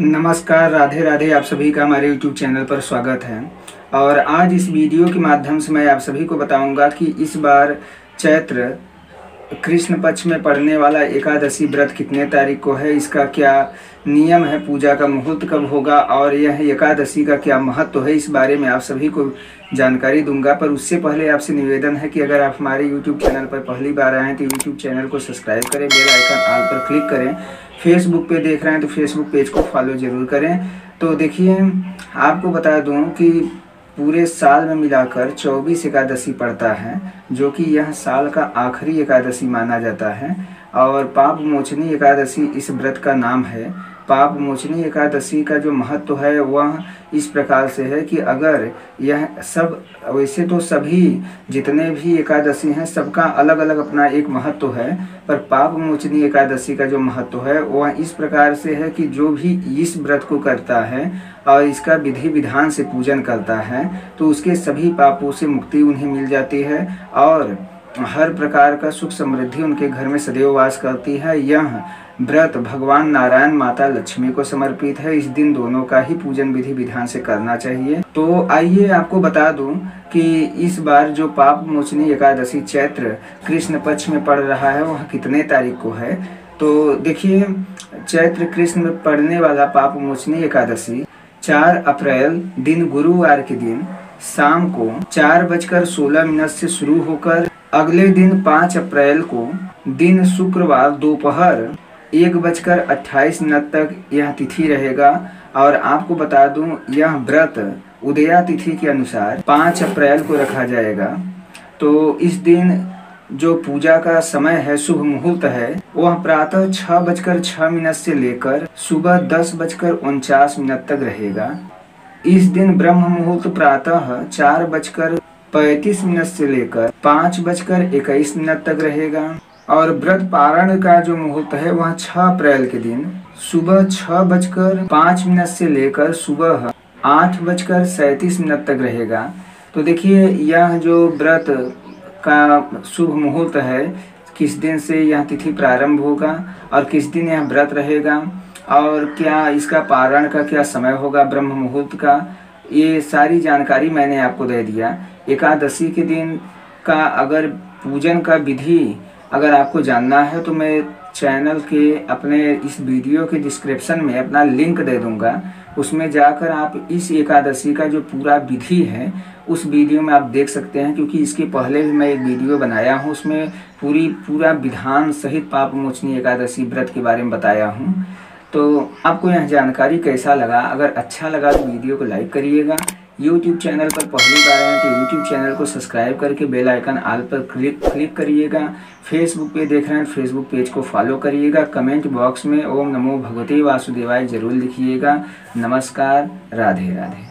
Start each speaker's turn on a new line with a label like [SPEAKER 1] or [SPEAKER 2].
[SPEAKER 1] नमस्कार, राधे राधे, आप सभी का हमारे YouTube चैनल पर स्वागत है। और आज इस वीडियो के माध्यम से मैं आप सभी को बताऊँगा कि इस बार चैत्र कृष्ण पक्ष में पड़ने वाला एकादशी व्रत कितने तारीख को है? इसका क्या नियम है? पूजा का मुहूर्त कब होगा? और यह एकादशी का क्या महत्व है? इस बारे में आप सभी को जानकारी दूँगा। पर उससे पहले आपसे निवेदन है कि अगर आप हमारे यूट्यूब चैनल पर पहली बार आए हैं तो यूट्यूब चैनल को सब्सक्राइब करें, बेल आइकन आल पर क्लिक करें। फेसबुक पे देख रहे हैं तो फेसबुक पेज को फॉलो ज़रूर करें। तो देखिए, आपको बता दूँ कि पूरे साल में मिलाकर 24 एकादशी पड़ता है, जो कि यह साल का आखिरी एकादशी माना जाता है। और पाप मोचनी एकादशी इस व्रत का नाम है। पाप मोचनी एकादशी का जो महत्व है, वह इस प्रकार से है कि अगर यह सब, वैसे तो सभी जितने भी एकादशी हैं, सबका अलग अलग अपना एक महत्व है, पर पाप मोचनी एकादशी का जो महत्व है, वह इस प्रकार से है कि जो भी इस व्रत को करता है और इसका विधि विधान से पूजन करता है तो उसके सभी पापों से मुक्ति उन्हें मिल जाती है और हर प्रकार का सुख समृद्धि उनके घर में सदैव वास करती है। यह व्रत भगवान नारायण माता लक्ष्मी को समर्पित है। इस दिन दोनों का ही पूजन विधि विधान से करना चाहिए। तो आइए आपको बता दूँ कि इस बार जो पाप मोचनी एकादशी चैत्र कृष्ण पक्ष में पड़ रहा है, वह कितने तारीख को है? तो देखिए, चैत्र कृष्ण में पड़ने वाला पाप मोचनी एकादशी, चार अप्रैल, दिन गुरुवार के दिन, शाम को चार बजकर सोलह मिनट से शुरू होकर अगले दिन पाँच अप्रैल को दिन शुक्रवार दोपहर एक बजकर अट्ठाईस मिनट तक यह तिथि रहेगा और आपको बता दूँ, यह व्रत उदया तिथि के अनुसार पाँच अप्रैल को रखा जाएगा। तो इस दिन जो पूजा का समय है, शुभ मुहूर्त है, वह प्रातः छह बजकर छह मिनट से लेकर सुबह दस बजकर उनचास मिनट तक रहेगा। इस दिन ब्रह्म मुहूर्त प्रातः चार बजकर पैतीस मिनट से लेकर पाँच बजकर इक्कीस मिनट तक रहेगा। और व्रत पारण का जो मुहूर्त है, वह छह अप्रैल के दिन सुबह छह बजकर पाँच मिनट से लेकर सुबह आठ बजकर सैतीस मिनट तक रहेगा। तो देखिए, यह जो व्रत का शुभ मुहूर्त है, किस दिन से यह तिथि प्रारंभ होगा और किस दिन यह व्रत रहेगा और क्या इसका पारण का क्या समय होगा ब्रह्म मुहूर्त का, ये सारी जानकारी मैंने आपको दे दिया। एकादशी के दिन का अगर पूजन का विधि अगर आपको जानना है तो मैं चैनल के अपने इस वीडियो के डिस्क्रिप्शन में अपना लिंक दे दूँगा। उसमें जाकर आप इस एकादशी का जो पूरा विधि है, उस वीडियो में आप देख सकते हैं, क्योंकि इसके पहले भी मैं एक वीडियो बनाया हूँ। उसमें पूरी, पूरा विधान सहित पाप मोचनी एकादशी व्रत के बारे में बताया हूँ। तो आपको यह जानकारी कैसा लगा? अगर अच्छा लगा तो वीडियो को लाइक करिएगा। यूट्यूब चैनल पर पहली बार आए तो यूट्यूब चैनल को सब्सक्राइब करके बेल आइकन आल पर क्लिक क्लिक करिएगा। फेसबुक पे देख रहे हैं फेसबुक पेज को फॉलो करिएगा। कमेंट बॉक्स में ओम नमो भगवते वासुदेवाय ज़रूर लिखिएगा। नमस्कार, राधे राधे।